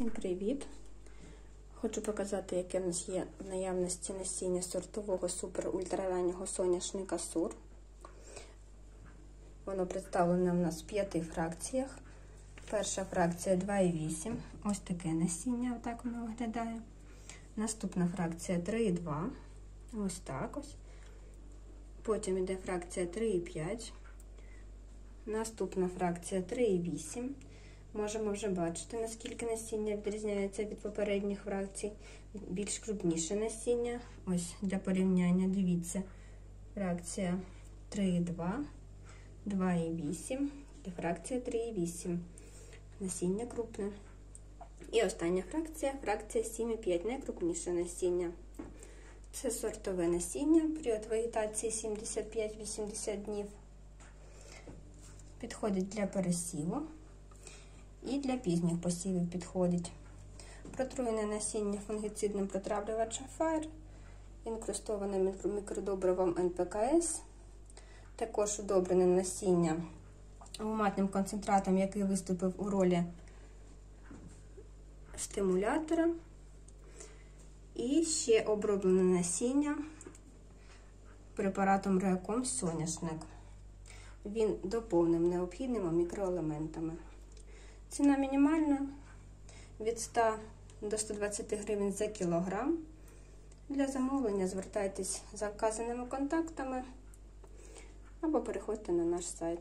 Всім привіт! Хочу показати, яке в нас є в наявності насіння сортового супер-ультрараннього соняшника СУР. Воно представлене в нас в п'яти фракціях. Перша фракція 2,8. Ось таке насіння, отак воно виглядає. Наступна фракція 3,2. Ось так ось. Потім йде фракція 3,5. Наступна фракція 3,8. Можемо вже бачити, наскільки насіння відрізняється від попередніх фракцій. Більш крупніше насіння. Ось для порівняння, дивіться, фракція 3,2, 2,8 і фракція 3,8. Насіння крупне. І остання фракція фракція 7,5, найкрупніше насіння. Це сортове насіння, період вегетації 75-80 днів. Підходить для пересіву. І для пізніх посівів підходить. Протруєне насіння фунгіцидним протравлювачем Fire, інкрустоване мікродобривом НПКС, також удобрене насіння ароматним концентратом, який виступив у ролі стимулятора. І ще оброблене насіння препаратом Реаком соняшник. Він доповнив необхідними мікроелементами. Ціна мінімальна від 100 до 120 гривень за кілограм. Для замовлення звертайтесь за вказаними контактами або переходьте на наш сайт.